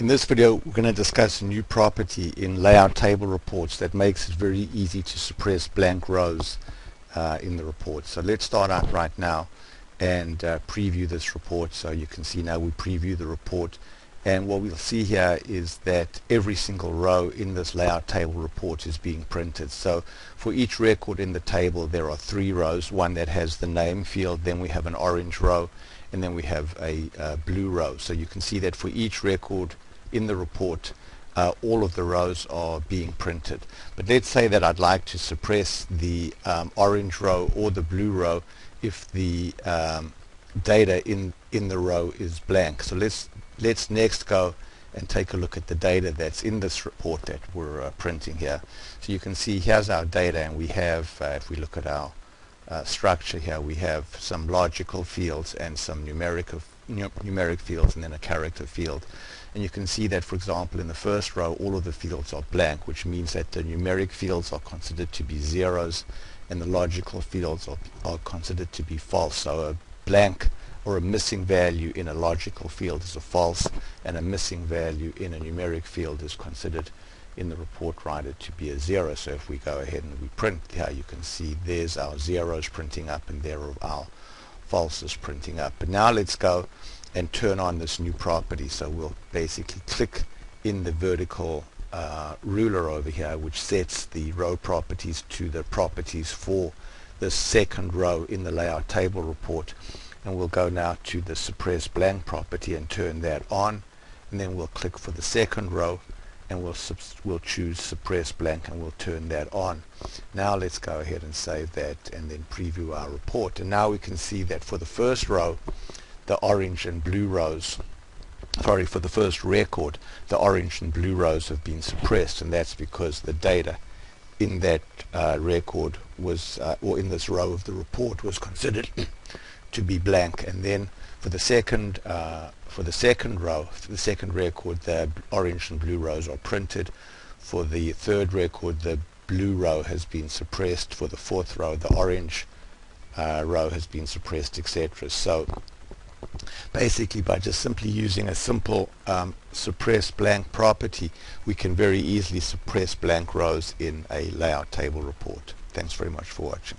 In this video we're going to discuss a new property in layout table reports that makes it very easy to suppress blank rows uh, in the report. So let's start out right now and uh, preview this report so you can see now we preview the report and what we'll see here is that every single row in this layout table report is being printed. So for each record in the table there are three rows, one that has the name field, then we have an orange row and then we have a uh, blue row. So you can see that for each record in the report uh, all of the rows are being printed. But let's say that I'd like to suppress the um, orange row or the blue row if the um, data in in the row is blank. So let's let's next go and take a look at the data that's in this report that we're uh, printing here. So you can see here's our data and we have, uh, if we look at our uh, structure here, we have some logical fields and some numeric, numeric fields and then a character field. And you can see that, for example, in the first row, all of the fields are blank, which means that the numeric fields are considered to be zeros and the logical fields are, are considered to be false. So a blank or a missing value in a logical field is a false and a missing value in a numeric field is considered in the report writer to be a zero. So if we go ahead and we print here, you can see there's our zeros printing up and there are our falses printing up. But now let's go and turn on this new property. So we'll basically click in the vertical uh, ruler over here which sets the row properties to the properties for the second row in the layout table report and we'll go now to the suppress blank property and turn that on. And then we'll click for the second row and we'll we'll choose suppress blank and we'll turn that on. Now let's go ahead and save that and then preview our report. And now we can see that for the first row the orange and blue rows sorry for the first record the orange and blue rows have been suppressed. And that's because the data in that uh, record was uh, or in this row of the report was considered to be blank and then for the second uh, for the second row for the second record the orange and blue rows are printed for the third record the blue row has been suppressed for the fourth row the orange uh, row has been suppressed etc so basically by just simply using a simple um, suppress blank property we can very easily suppress blank rows in a layout table report. Thanks very much for watching.